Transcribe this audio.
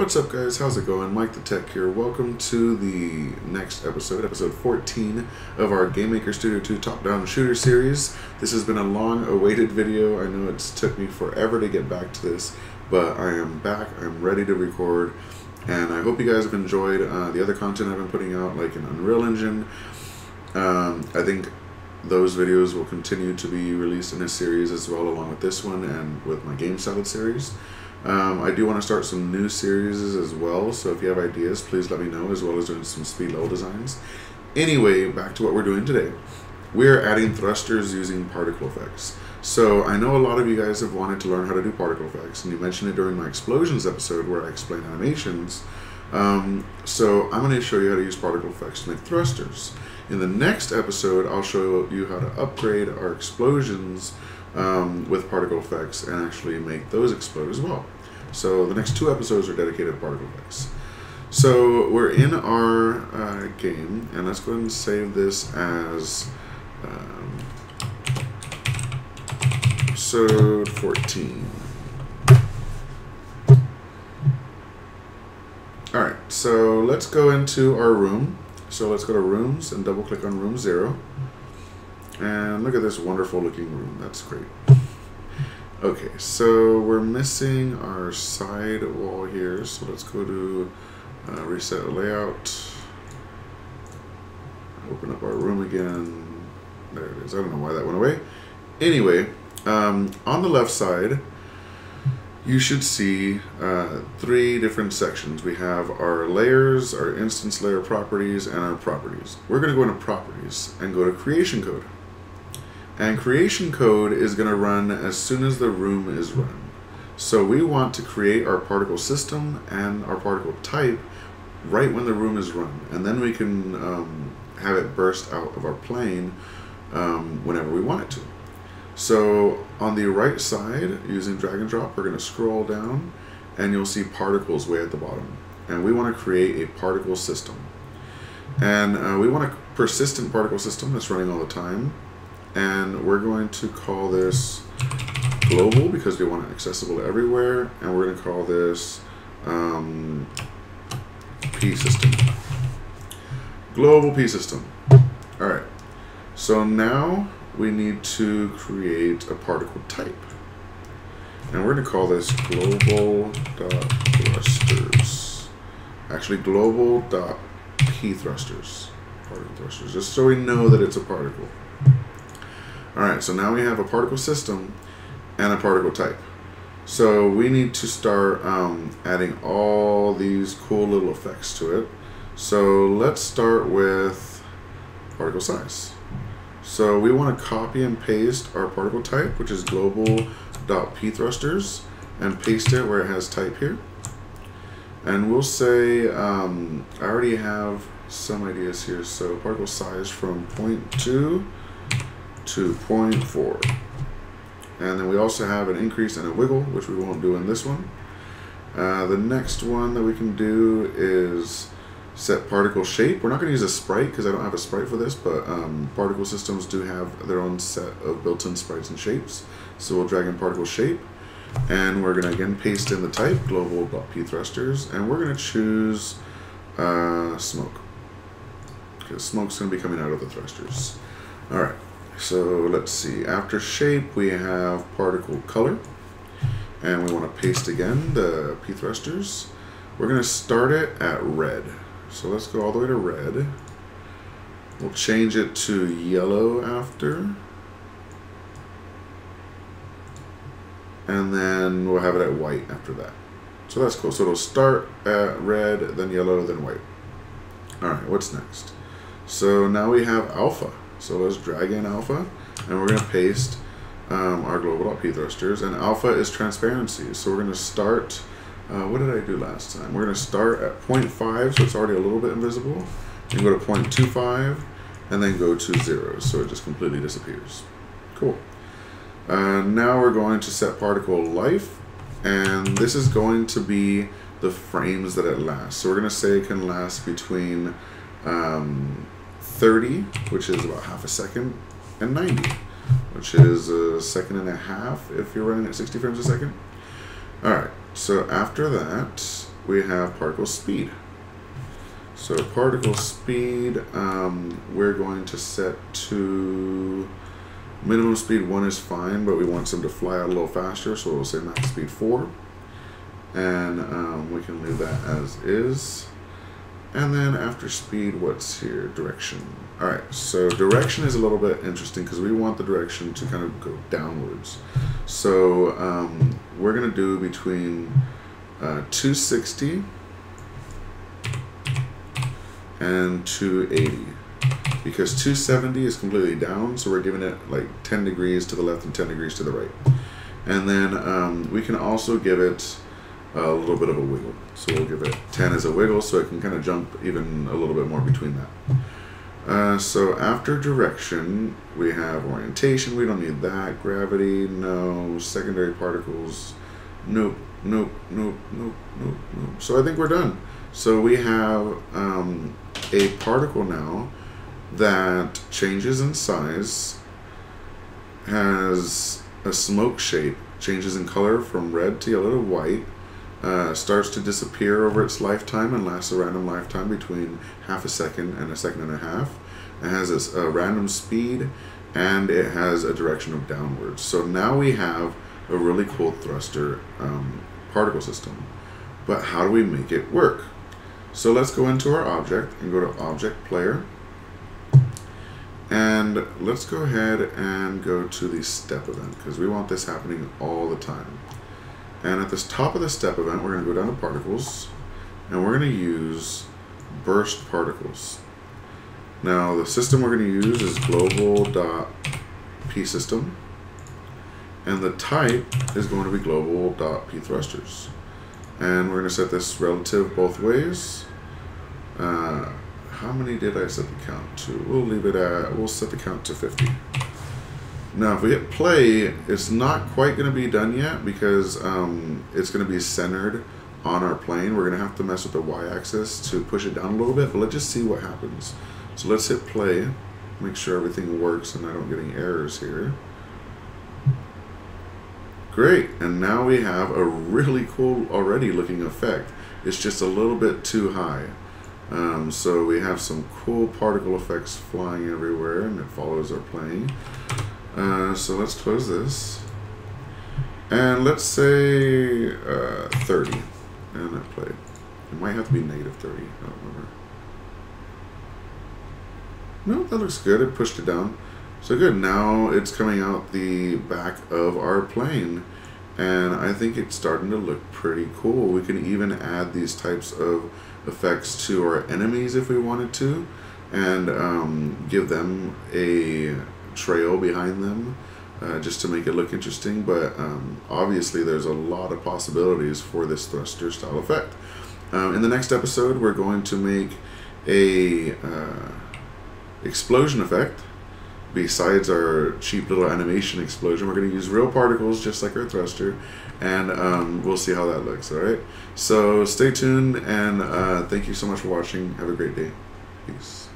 What's up, guys? How's it going? Mike the Tech here. Welcome to the next episode, episode 14 of our Game Maker Studio 2 top down shooter series. This has been a long awaited video. I know it's took me forever to get back to this, but I am back. I'm ready to record, and I hope you guys have enjoyed uh, the other content I've been putting out, like in Unreal Engine. Um, I think those videos will continue to be released in this series as well, along with this one and with my Game Salad series. Um, I do want to start some new series as well, so if you have ideas, please let me know, as well as doing some speed level designs. Anyway, back to what we're doing today. We're adding thrusters using particle effects. So I know a lot of you guys have wanted to learn how to do particle effects, and you mentioned it during my explosions episode where I explain animations. Um, so I'm going to show you how to use particle effects to make thrusters. In the next episode, I'll show you how to upgrade our explosions um, with particle effects and actually make those explode as well. So the next two episodes are dedicated to particle effects. So we're in our uh, game, and let's go ahead and save this as um, episode 14. Alright, so let's go into our room. So let's go to rooms and double click on room zero. And look at this wonderful looking room. That's great. Okay, so we're missing our side wall here. So let's go to uh, reset layout. Open up our room again. There it is. I don't know why that went away. Anyway, um, on the left side, you should see uh, three different sections. We have our layers, our instance layer properties, and our properties. We're going to go into properties and go to creation code. And creation code is going to run as soon as the room is run. So we want to create our particle system and our particle type right when the room is run. And then we can um, have it burst out of our plane um, whenever we want it to. So on the right side, using drag and drop, we're going to scroll down and you'll see particles way at the bottom. And we want to create a particle system. And uh, we want a persistent particle system that's running all the time and we're going to call this global because we want it accessible to everywhere. And we're going to call this um, P system. Global P system. All right so now we need to create a particle type. And we're going to call this global thrusters. Actually global dot p thrusters. Particle thrusters just so we know that it's a particle all right, so now we have a particle system and a particle type. So we need to start um, adding all these cool little effects to it. So let's start with particle size. So we want to copy and paste our particle type, which is global.p thrusters, and paste it where it has type here. And we'll say, um, I already have some ideas here. So particle size from 0.2 to 0.4. And then we also have an increase and a wiggle, which we won't do in this one. Uh, the next one that we can do is set particle shape. We're not going to use a sprite because I don't have a sprite for this, but um, particle systems do have their own set of built-in sprites and shapes. So we'll drag in particle shape. And we're going to again paste in the type, global.p thrusters, and we're going to choose uh, smoke. Because smoke's going to be coming out of the thrusters. Alright, so let's see, after shape we have particle color and we want to paste again the P thrusters. We're going to start it at red. So let's go all the way to red. We'll change it to yellow after. And then we'll have it at white after that. So that's cool. So it'll start at red, then yellow, then white. All right, what's next? So now we have alpha. So let's drag in alpha and we're going to paste um, our global.p thrusters and alpha is transparency. So we're going to start, uh, what did I do last time? We're going to start at 0.5 so it's already a little bit invisible and go to 0.25 and then go to zero so it just completely disappears. Cool. Uh, now we're going to set particle life and this is going to be the frames that it lasts. So we're going to say it can last between um, 30, which is about half a second, and 90, which is a second and a half if you're running at 60 frames a second. All right, so after that, we have particle speed. So particle speed, um, we're going to set to minimum speed 1 is fine, but we want some to fly out a little faster, so we'll say max speed 4. And um, we can leave that as is. And then after speed, what's here? Direction. All right, so direction is a little bit interesting because we want the direction to kind of go downwards. So um, we're going to do between uh, 260 and 280 because 270 is completely down, so we're giving it like 10 degrees to the left and 10 degrees to the right. And then um, we can also give it a little bit of a wiggle. So we'll give it 10 as a wiggle so it can kind of jump even a little bit more between that. Uh, so after direction, we have orientation. We don't need that. Gravity, no. Secondary particles, nope, nope, nope, nope, nope, nope. So I think we're done. So we have um, a particle now that changes in size, has a smoke shape, changes in color from red to yellow to white, uh, starts to disappear over its lifetime and lasts a random lifetime between half a second and a second and a half. It has a, a random speed and it has a direction of downwards. So now we have a really cool thruster um, particle system. But how do we make it work? So let's go into our object and go to Object Player. And let's go ahead and go to the step event because we want this happening all the time. And at this top of the step event, we're going to go down to particles, and we're going to use burst particles. Now, the system we're going to use is global.psystem, and the type is going to be global.pthrusters. And we're going to set this relative both ways. Uh, how many did I set the count to? We'll leave it at, we'll set the count to 50. Now, if we hit play, it's not quite going to be done yet because um, it's going to be centered on our plane. We're going to have to mess with the y-axis to push it down a little bit, but let's just see what happens. So let's hit play, make sure everything works and I don't get any errors here. Great, and now we have a really cool already looking effect. It's just a little bit too high. Um, so we have some cool particle effects flying everywhere and it follows our plane. Uh, so let's close this. And let's say uh, 30. And I play. It might have to be negative 30. I don't remember. No, that looks good. It pushed it down. So good. Now it's coming out the back of our plane. And I think it's starting to look pretty cool. We can even add these types of effects to our enemies if we wanted to. And um, give them a trail behind them uh, just to make it look interesting. But um, obviously, there's a lot of possibilities for this thruster style effect. Um, in the next episode, we're going to make a uh, explosion effect. Besides our cheap little animation explosion, we're going to use real particles just like our thruster, and um, we'll see how that looks. All right. So stay tuned, and uh, thank you so much for watching. Have a great day. Peace.